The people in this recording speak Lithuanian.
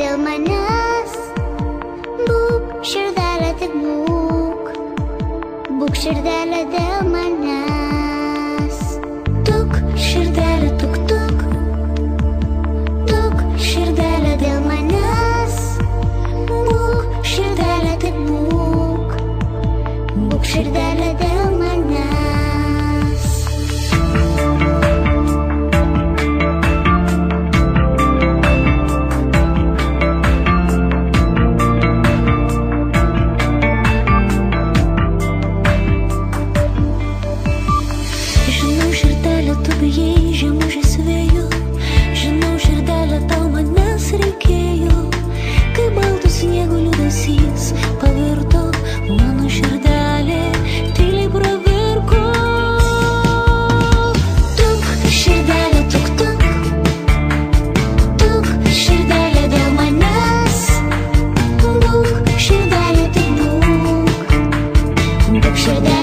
dėl manęs, būk širdelė tik būk, būk širdelė dėl manęs. Tuk širdelė, tuk tuk, tuk širdelė dėl manęs, būk širdelė tik būk, būk širdelė dėl manęs. sure that